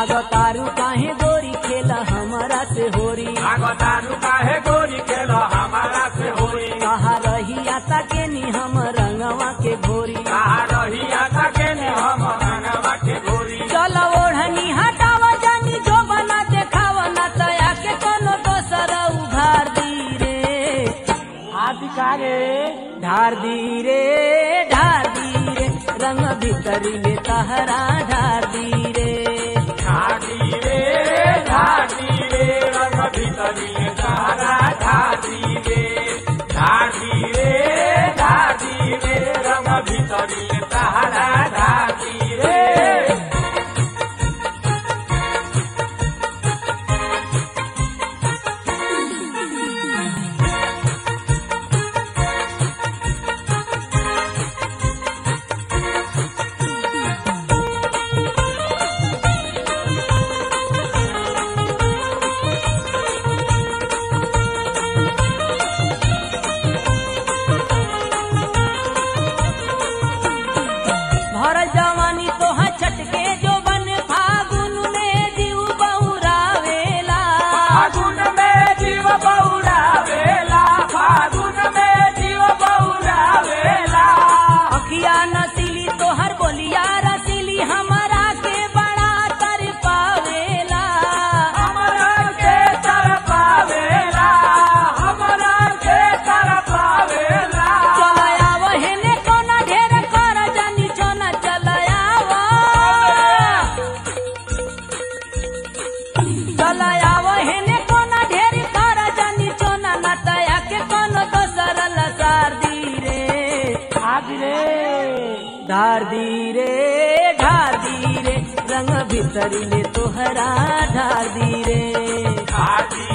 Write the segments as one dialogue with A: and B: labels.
A: आगो तारू काहे गोरी खेला हमारा से होरी।
B: आगो तारू काहे गोरी खेला हमारा से होरी।
A: कहा रही आता के नी हम रंगवा के भोरी।
B: कहा रही आता के नी हम रंगवा के भोरी।
A: चलो ओढ़नी हटावा जानी जो बना के ना तया के कोनो दोसरा दी रे। आदि दी रे दी रे। रंग भीतर ले तहरा
B: धार धीरे धार धीरे रंग भीतरी
A: ले तोहरा
B: धार धीरे। धार धीरे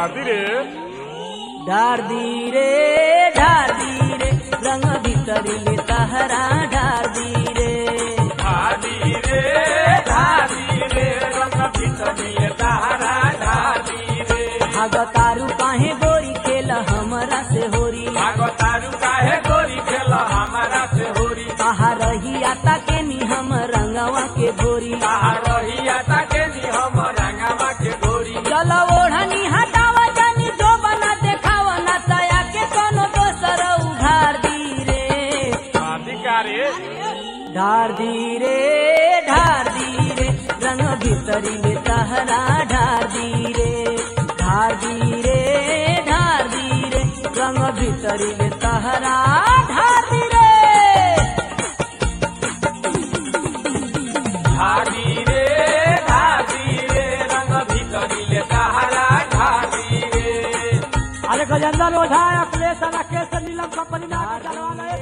B: ढारती रे। ढारती रे
A: ढारती रे। रंग भी कर ले तहरा ढार ढार दी रे ढार दी रे रंग भीतरी ले तहरा ढार दी रे ढार दी रे ढार दी रे रंग भीतरी ले तहरा ढार दी रे
B: ढाडी रे ढाडी रे रंग भीतरी तहरा ढाडी रे
C: अरे गजेंद्र ओझा अखिलेश अकेश नीलम कंपनी में आके चलवा गए।